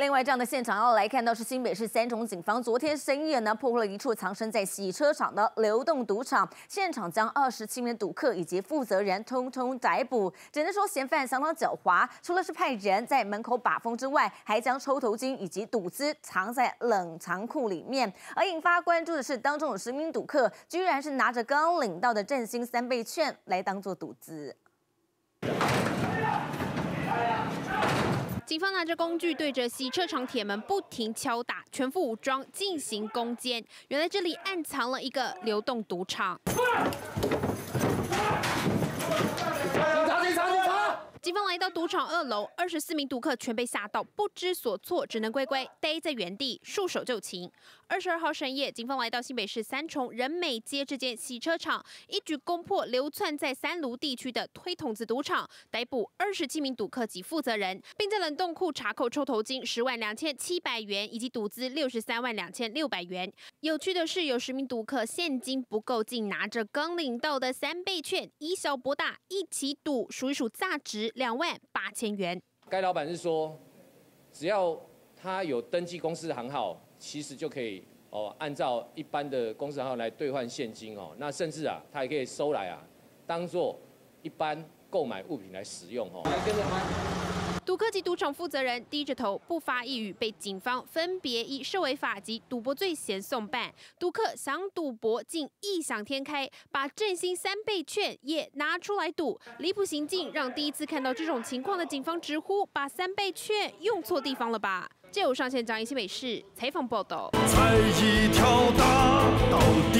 另外，这样的现场要来看到是新北市三重警方昨天深夜呢破获了一处藏身在洗车场的流动赌场，现场将二十七名赌客以及负责人通通逮捕。只能说嫌犯相当狡猾，除了是派人在门口把风之外，还将抽头金以及赌资藏在冷藏库里面。而引发关注的是，当中有十名赌客居然是拿着刚领到的振兴三倍券来当做赌资。警方拿着工具对着洗车场铁门不停敲打，全副武装进行攻坚。原来这里暗藏了一个流动赌场方来到赌场二楼，二十四名赌客全被吓到不知所措，只能乖乖待在原地束手就擒。二十二号深夜，警方来到新北市三重仁美街这间洗车场，一举攻破流窜在三芦地区的推筒子赌场，逮捕二十七名赌客及负责人，并在冷冻库查扣抽头金十万两千七百元以及赌资六十三万两千六百元。有趣的是，有十名赌客现金不够，竟拿着刚领到的三倍券以小博大，一起赌，数一数价值。两万八八千元。该老板是说，只要他有登记公司行号，其实就可以哦，按照一般的公司行号来兑换现金哦。那甚至啊，他也可以收来啊，当做一般购买物品来使用哦。赌客及赌场负责人低着头不发一语，被警方分别以涉违法及赌博罪嫌送办。赌客想赌博，竟异想天开，把振兴三倍券也拿出来赌，离谱行径让第一次看到这种情况的警方直呼：把三倍券用错地方了吧？借由上线张一新美事采访报道。一条大到地连天。